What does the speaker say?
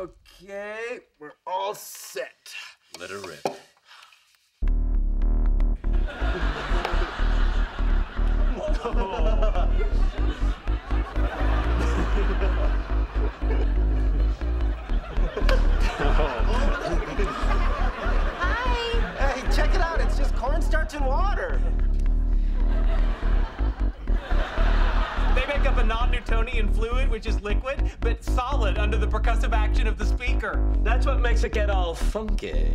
Okay, we're all set. Let her rip. Hi. Hey, check it out. It's just cornstarch and water. They make up a non-Newtonian fluid, which is liquid, but solid under the percussive action of the speaker. That's what makes it get all funky.